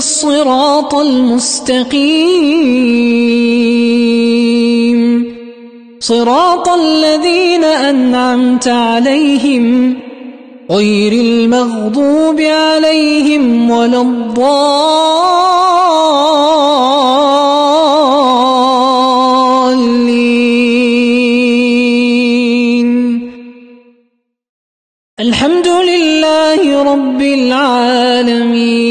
الصراط المستقيم. صراط الذين أنعمت عليهم غير المغضوب عليهم ولا الضالين. الحمد لله رب العالمين.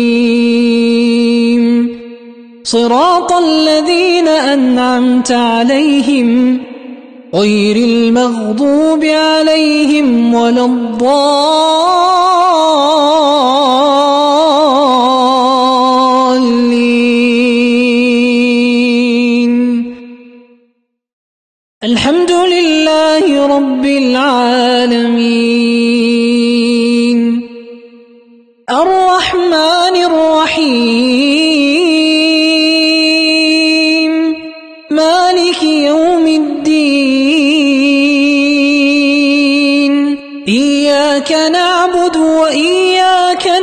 صراط الذين أنعمت عليهم غير المغضوب عليهم ولا الضالين. الحمد لله رب العالمين. الرحمن الرحيم.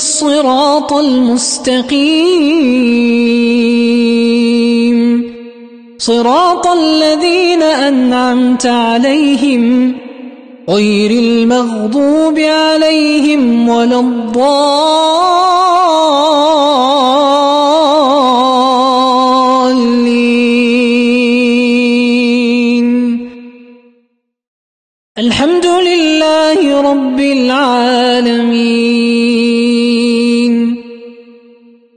الصراط المستقيم. صراط الذين أنعمت عليهم غير المغضوب عليهم ولا الضالين. الحمد لله رب العالمين.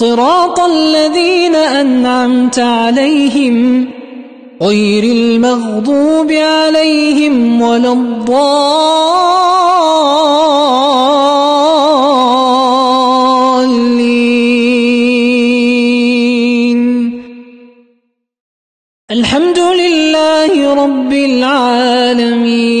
صراط الذين أنعمت عليهم غير المغضوب عليهم ولا الضالين. الحمد لله رب العالمين.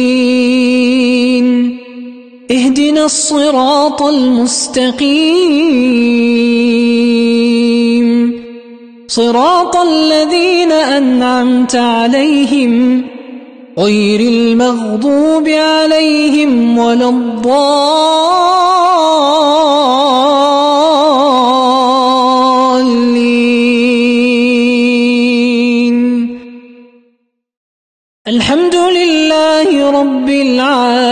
الصراط المستقيم. صراط الذين أنعمت عليهم غير المغضوب عليهم ولا الضالين. الحمد لله رب العالمين.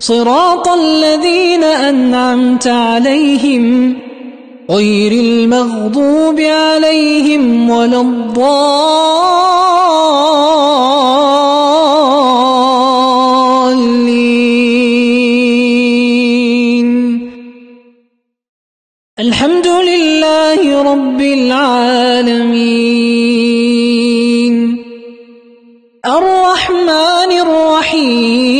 صراط الذين أنعمت عليهم غير المغضوب عليهم ولا الضالين. الحمد لله رب العالمين. الرحمن الرحيم.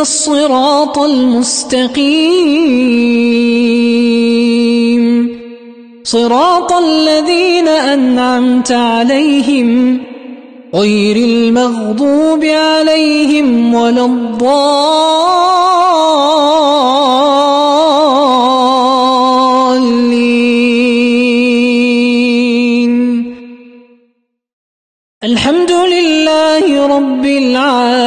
الصراط المستقيم. صراط الذين أنعمت عليهم غير المغضوب عليهم ولا الضالين. الحمد لله رب العالمين.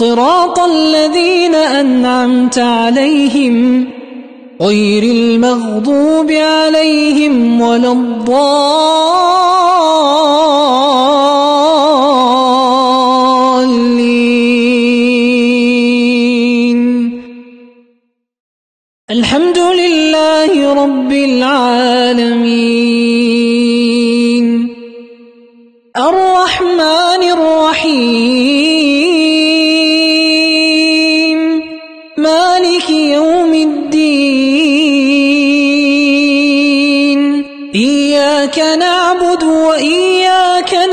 صراط الذين أنعمت عليهم غير المغضوب عليهم ولا الضالين. الحمد لله رب العالمين. الرحمن الرحيم.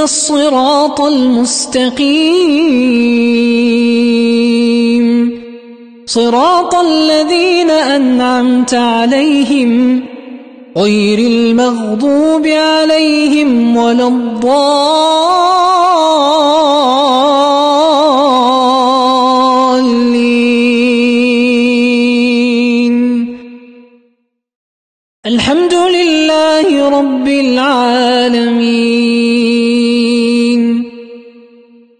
اهدنا الصراط المستقيم. صراط الذين أنعمت عليهم غير المغضوب عليهم ولا الضالين. الحمد لله رب العالمين.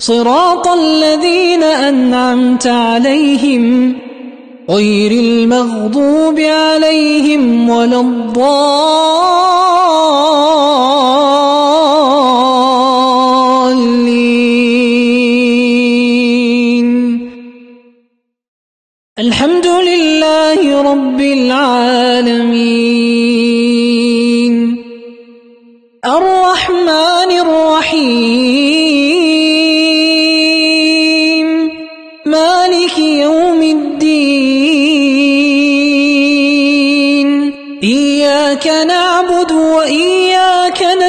صراط الذين أنعمت عليهم غير المغضوب عليهم ولا الضالين. الحمد لله رب العالمين. الرحمن الرحيم.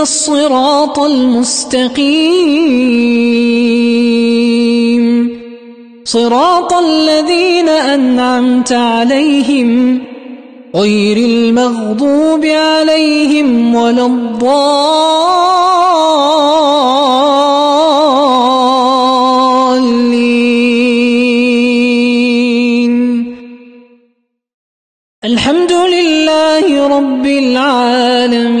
اهدنا الصراط المستقيم. صراط الذين أنعمت عليهم غير المغضوب عليهم ولا الضالين. الحمد لله رب العالمين.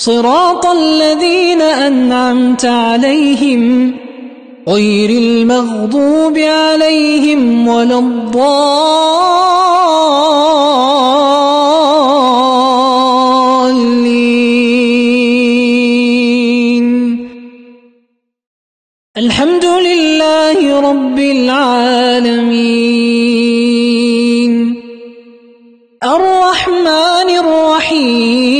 صراط الذين أنعمت عليهم غير المغضوب عليهم ولا الضالين. الحمد لله رب العالمين. الرحمن الرحيم.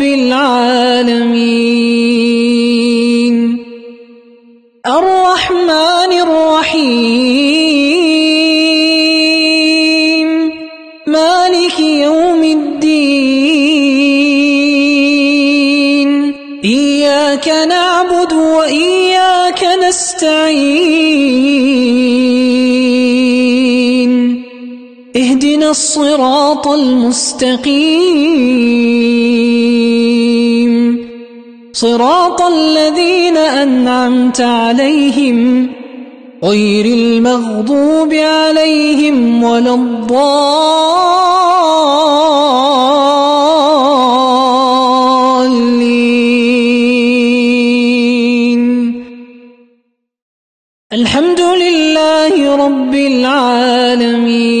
رب العالمين. الرحمن الرحيم. مالك يوم الدين. إياك نعبد وإياك نستعين. اهدنا الصراط المستقيم. صراط الذين أنعمت عليهم غير المغضوب عليهم ولا الضالين. الحمد لله رب العالمين.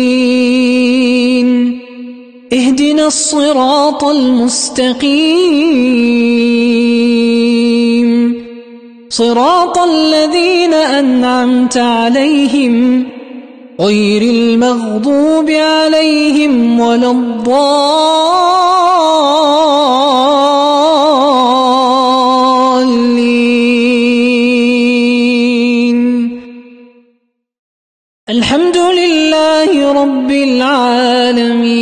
الصراط المستقيم. صراط الذين أنعمت عليهم غير المغضوب عليهم ولا الضالين. الحمد لله رب العالمين.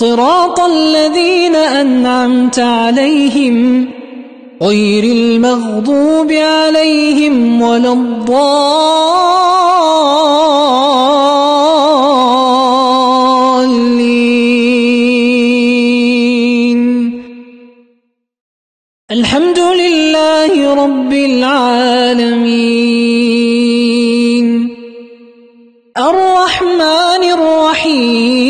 صراط الذين أنعمت عليهم غير المغضوب عليهم ولا الضالين. الحمد لله رب العالمين. الرحمن الرحيم.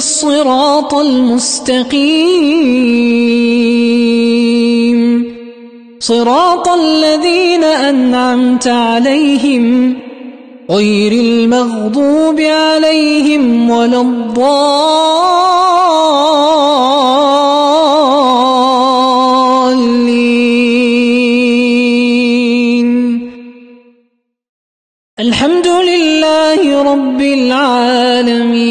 الصراط المستقيم. صراط الذين أنعمت عليهم غير المغضوب عليهم ولا الضالين. الحمد لله رب العالمين.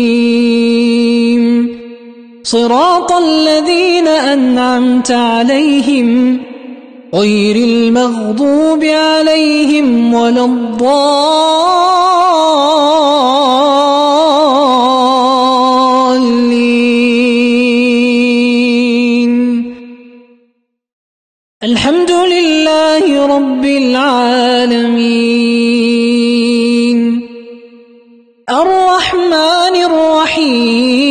صراط الذين أنعمت عليهم غير المغضوب عليهم ولا الضالين. الحمد لله رب العالمين. الرحمن الرحيم.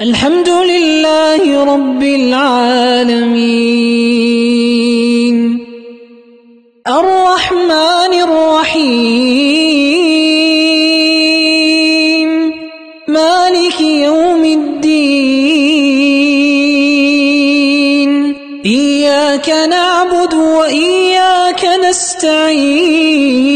الحمد لله رب العالمين الرحمن الرحيم مالك يوم الدين إياك نعبد وإياك نستعين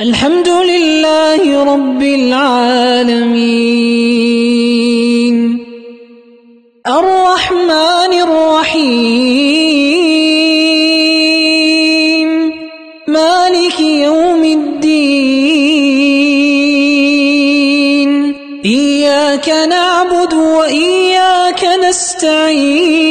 الحمد لله رب العالمين. الرحمن الرحيم. مالك يوم الدين. إياك نعبد وإياك نستعين.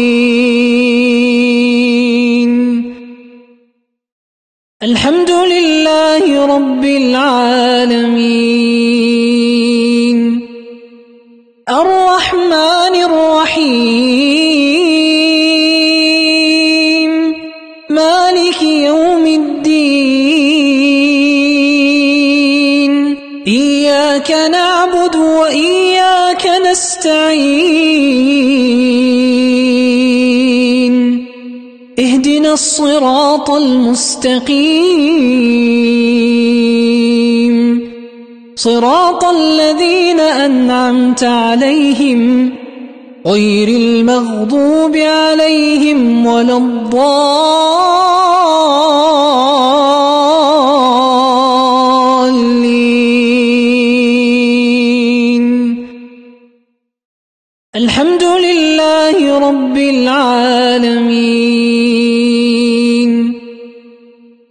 الحمد لله رب العالمين. الرحمن الرحيم. مالك يوم الدين. إياك نعبد وإياك نستعين. الصراط المستقيم. صراط الذين أنعمت عليهم غير المغضوب عليهم ولا الضالين. الحمد لله رب العالمين.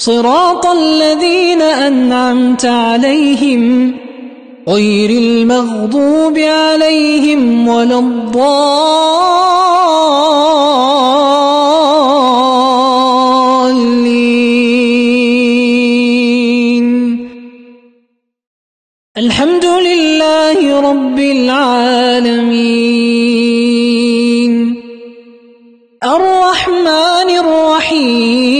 صراط الذين أنعمت عليهم غير المغضوب عليهم ولا الضالين. الحمد لله رب العالمين. الرحمن الرحيم.